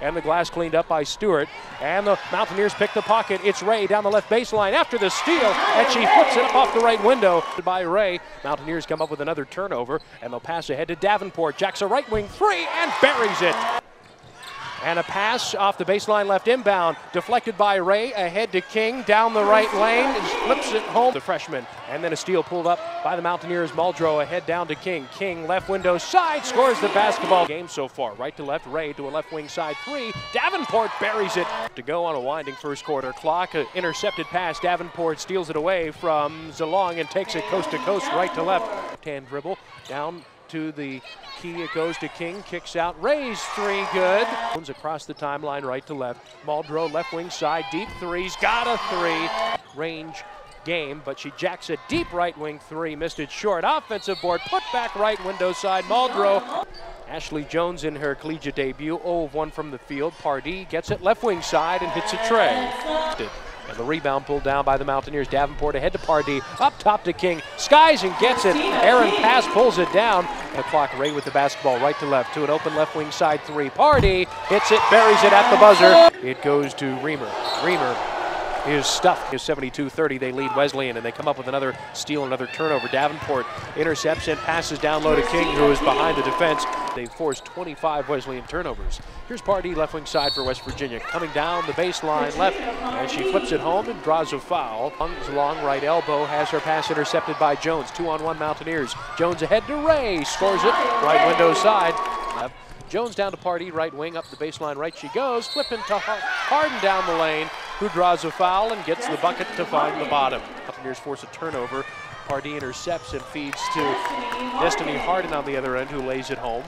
And the glass cleaned up by Stewart. And the Mountaineers pick the pocket. It's Ray down the left baseline after the steal. And she flips it up off the right window by Ray. Mountaineers come up with another turnover. And they'll pass ahead to Davenport. Jacks a right wing three and buries it. And a pass off the baseline left inbound, deflected by Ray, ahead to King, down the right lane, flips it home, the freshman. And then a steal pulled up by the Mountaineers. Muldrow ahead down to King. King left window side, scores the basketball. Game so far, right to left, Ray to a left wing side three. Davenport buries it to go on a winding first quarter clock. An intercepted pass, Davenport steals it away from Zalong and takes it coast to coast, right to left. Hand dribble down to the key. It goes to King, kicks out, Ray's three, good. Jones across the timeline, right to left. Muldrow, left wing side, deep threes, got a three. Range game, but she jacks a deep right wing three, missed it short. Offensive board, put back right window side, Muldrow. Ashley Jones in her collegiate debut, 0 of 1 from the field. Pardee gets it left wing side and hits a tray. And the rebound pulled down by the Mountaineers. Davenport ahead to Pardee, up top to King, skies and gets it. Aaron Pass pulls it down. The clock, Ray with the basketball right to left to an open left wing side three. Pardee hits it, buries it at the buzzer. Oh! It goes to Reamer. Reamer is stuffed. Is 72-30. They lead Wesleyan, and they come up with another steal, another turnover. Davenport intercepts and passes down low to King, who is behind the defense. They forced 25 Wesleyan turnovers. Here's Pardee left wing side for West Virginia, coming down the baseline left, and she flips it home and draws a foul. Lungs long right elbow has her pass intercepted by Jones. Two on one Mountaineers. Jones ahead to Ray, scores it right window side. Jones down to Pardee, right wing, up the baseline, right she goes, flipping to Harden down the lane, who draws a foul and gets the bucket to find the bottom. Mountaineers force a turnover. Pardee intercepts and feeds to Destiny Harden on the other end, who lays it home.